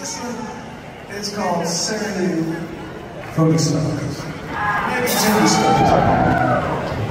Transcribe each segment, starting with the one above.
This one is called Serenade from the Stars. Maybe to the Stars.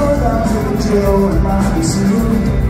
gió đang dịu chiều mang đi xưa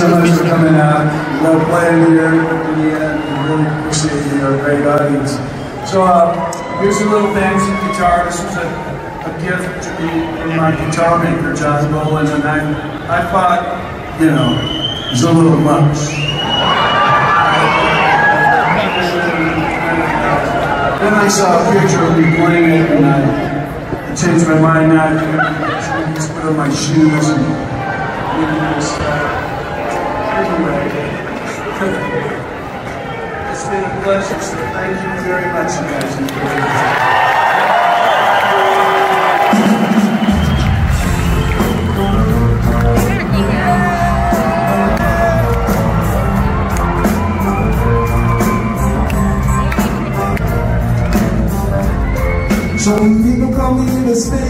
so much for coming out. Love playing here in the end. We really appreciate you. You're a great audience. So uh, here's a little fancy guitar. This was a, a gift to me from my guitar maker, John Bolin, and I, I thought, you know, it's a little much. Then I saw a picture of me playing it, and I changed my mind. Now I put on my shoes and this. Uh, anyway, it's been a pleasure. So thank you very much, you guys. Some people call me the space